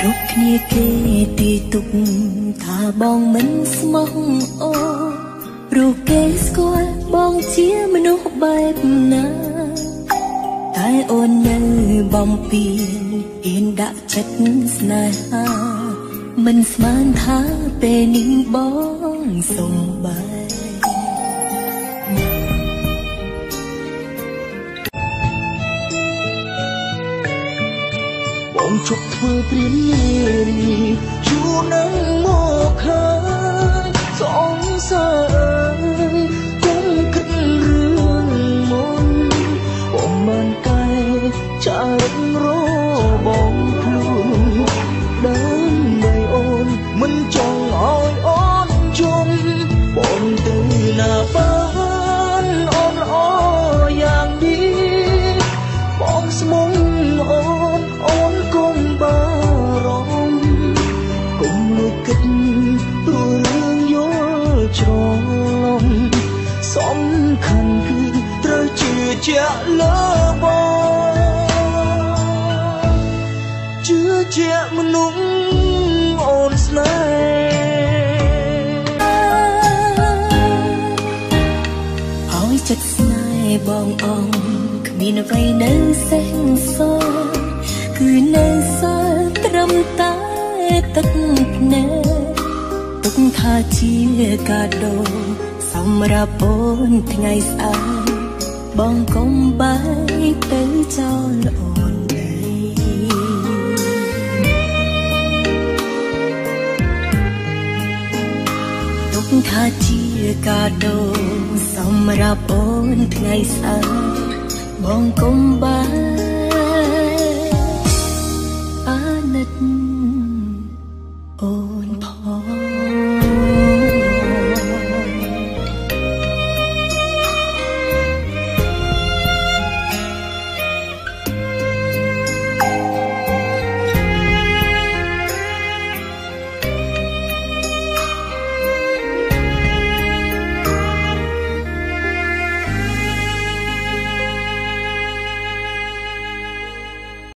គ្រប់គ្នាគេទីទុកថាបងមិនស្មោះអូព្រោះគេស្គាល់បងជាមនុស្សបែបណាតែអូននៅបំពីអៀនដាក់ចិត្តស្នេហាមិនស្មានថាពេលនេះបងសំបែប ងជប់ធ្វើព្រាននារីយូរនឹងមកហើយសងសើគុំគិតរឿងមុនបងបានកែចារឹករ ល់ច្រឡំសំខាន់គឺត្រូវជឿជាក់លើបងជឿជាក់មនុស្សអូនស្នេហ៍ឲ្យចិត្តស្នេហ៍បងអងគ្មានអ្វីនៅសេះសគឺនៅសល់ ថាជាកាដូសម្រាប់អូនថ្ងៃស្អែកបងកុំបែកទៅចោលអូនទុកថាជាកាដូសម្រាប់អូនថ្ងៃស្អែកបងកុំបែកអាណិត ôn phó